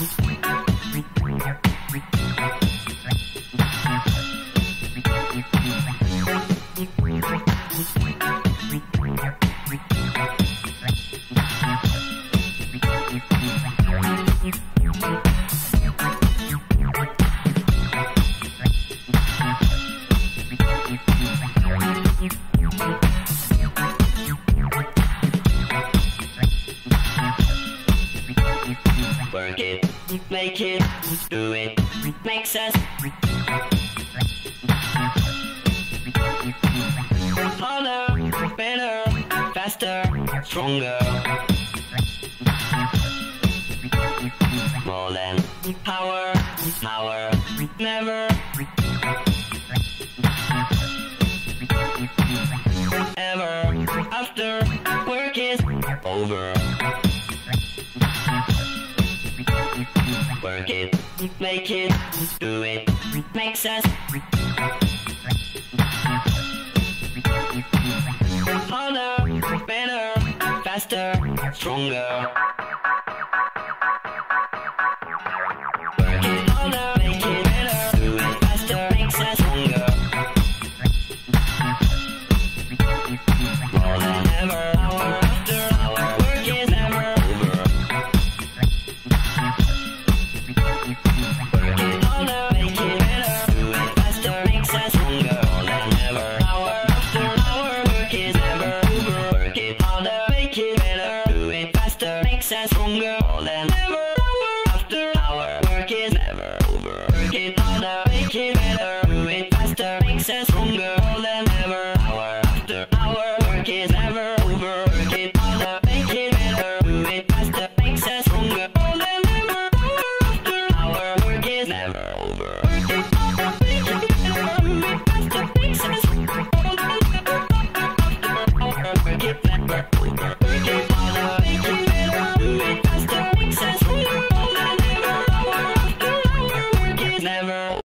Work make it, do it, makes us harder, better, faster, stronger. More than power, power, never. Ever after work is over. Work it, make it, do it, makes us harder, better, faster, stronger. makes us stronger than ever. After our work is never over. Work it harder, make it better, do it faster, makes us stronger than ever. Hour after hour, work is